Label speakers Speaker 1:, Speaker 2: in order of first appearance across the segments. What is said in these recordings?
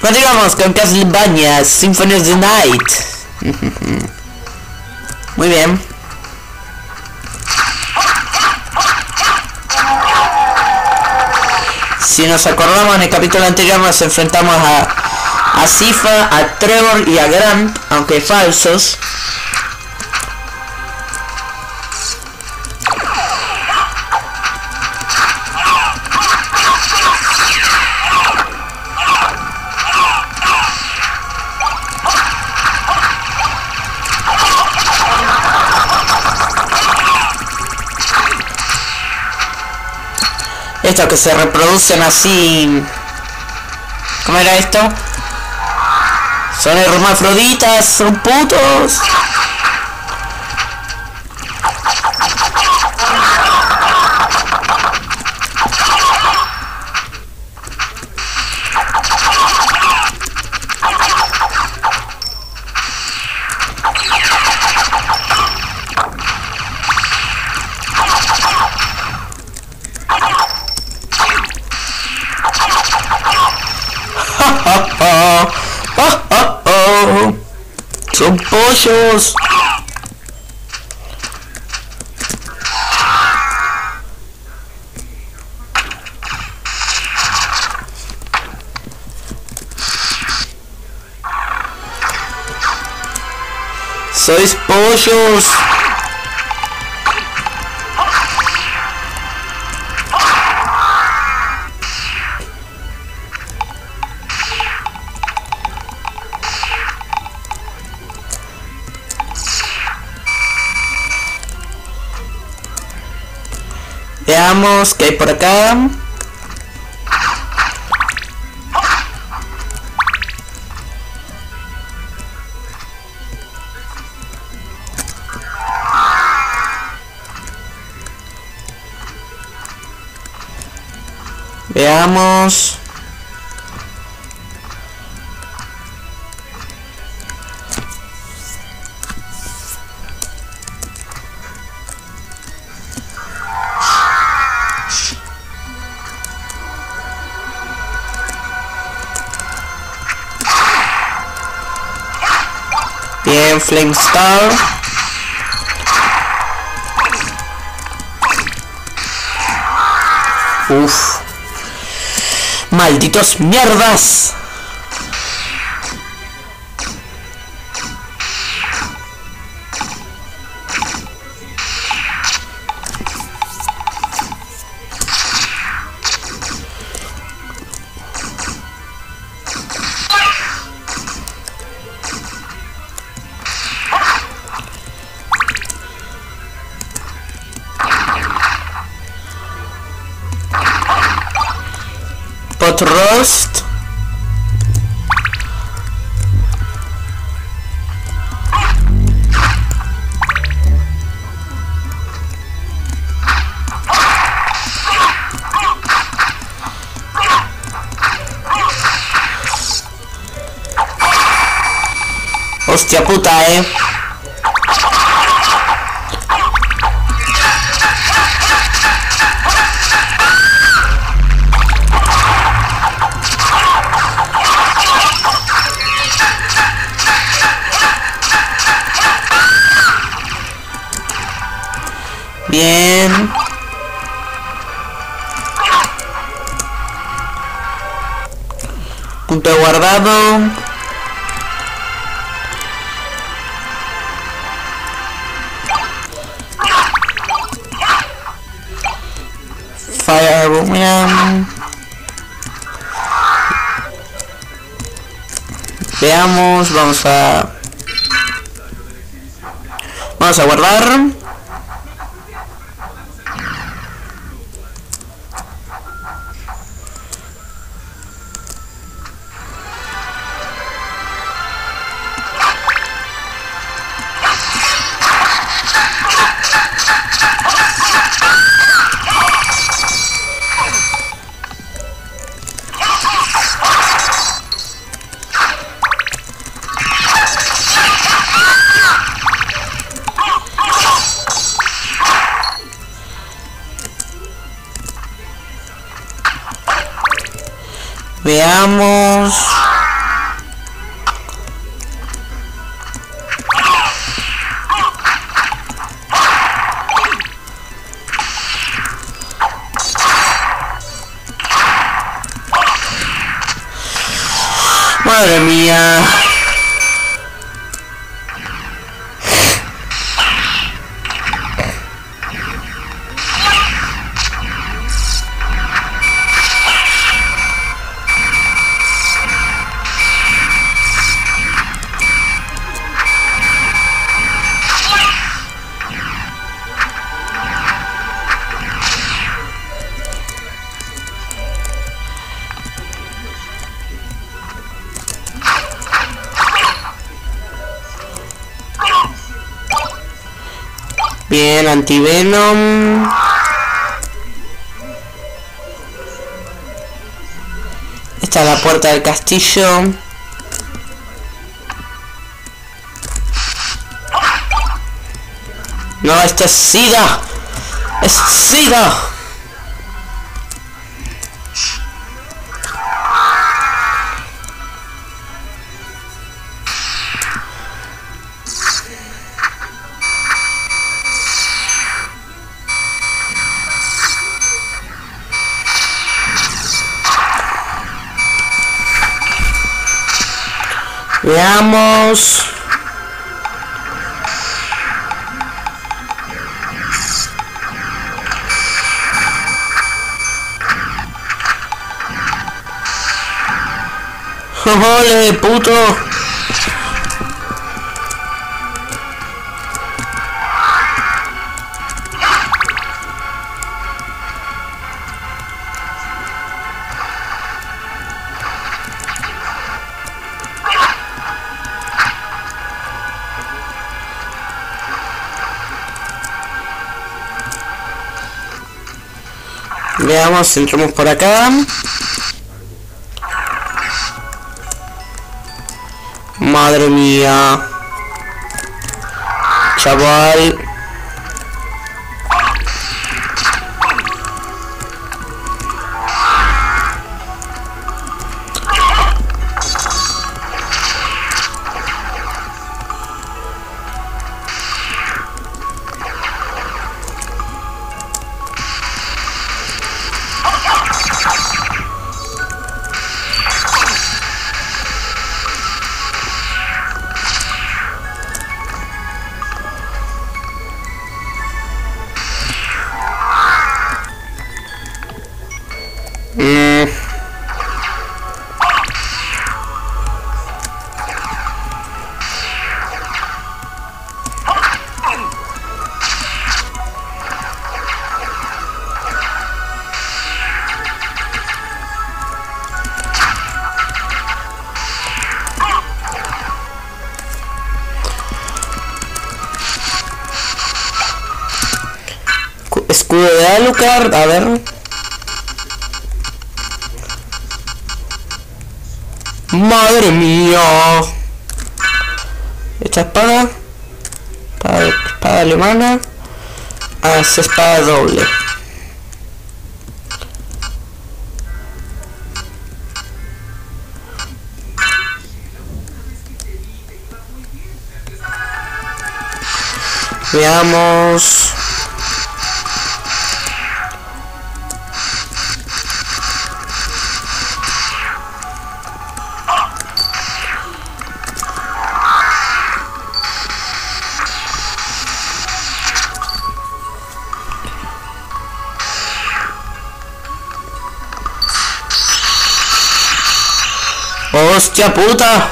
Speaker 1: Continuamos con Castlevania Symphony of the Night. Muy bien. Si nos acordamos en el capítulo anterior nos enfrentamos a, a a Trevor y a Grant, aunque falsos. Estos que se reproducen así... ¿Cómo era esto? Son hermafroditas, son putos. roxos. Sois poxos. Veamos qué hay por acá. Veamos. Bien, Flame Star. Uf. Malditos mierdas. Pot roast. Hostia puta, eh. Bien. Punto guardado. Fire. Veamos, vamos a... Vamos a guardar. Veamos. Madre mía. Antivenom. Esta es la puerta del castillo. No, esto es SIDA. Es SIDA. Veamos. ¡Ole, puto! Veamos, entramos por acá. Madre mía. Chaval. Escudo de Alucard, a ver. Madre mía. Esta espada. Espada, espada alemana. Ah, es espada doble. Veamos. ¡Hostia puta!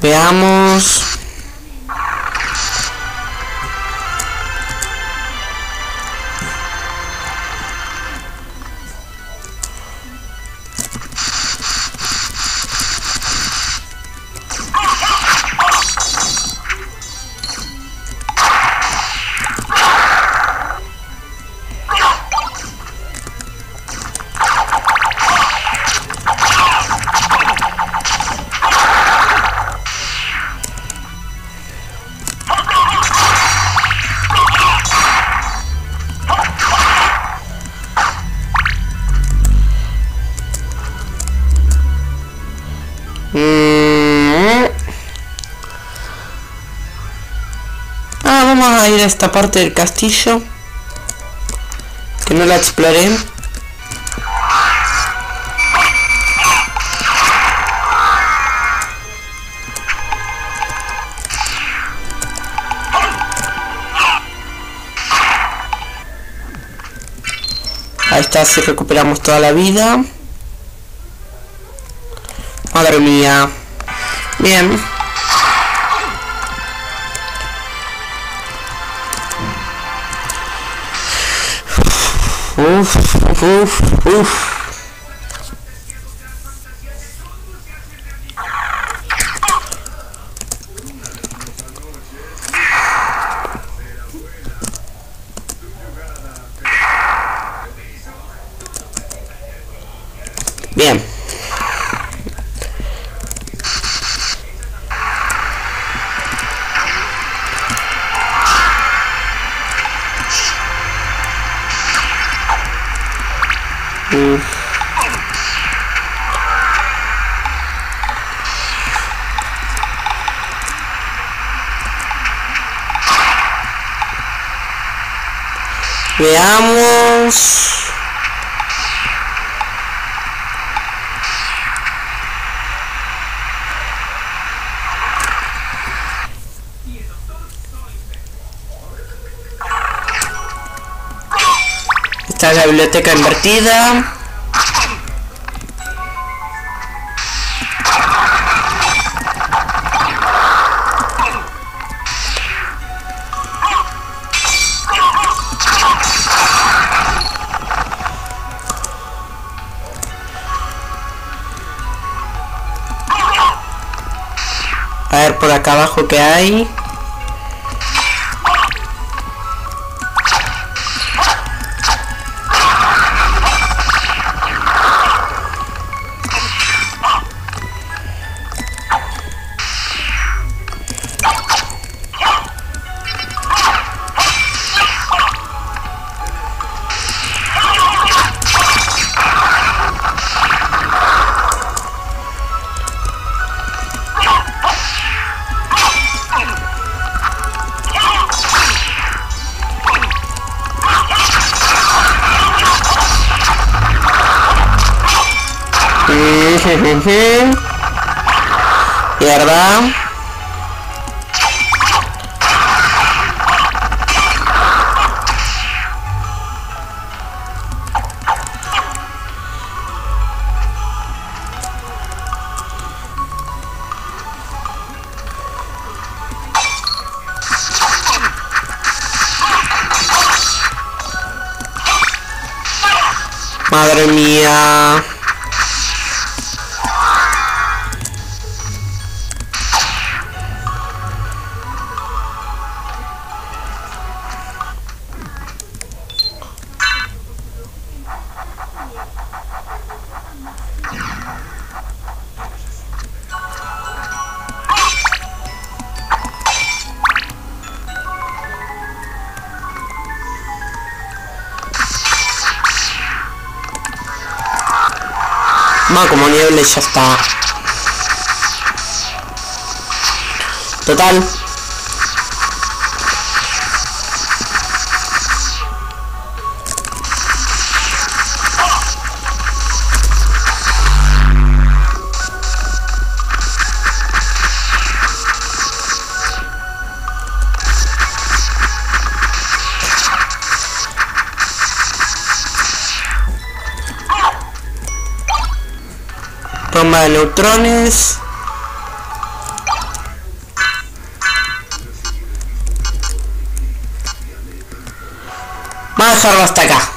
Speaker 1: Veamos. Ir a esta parte del castillo. Que no la exploré. Ahí está, si recuperamos toda la vida. Madre mía. Bien. Uf, uf, uf. Bien. Veamos. Esta es la biblioteca invertida. Que hay. Mierda. Madre mía. Como niebla ya está. Total. De neutrones. Vamos a dejarlo hasta acá.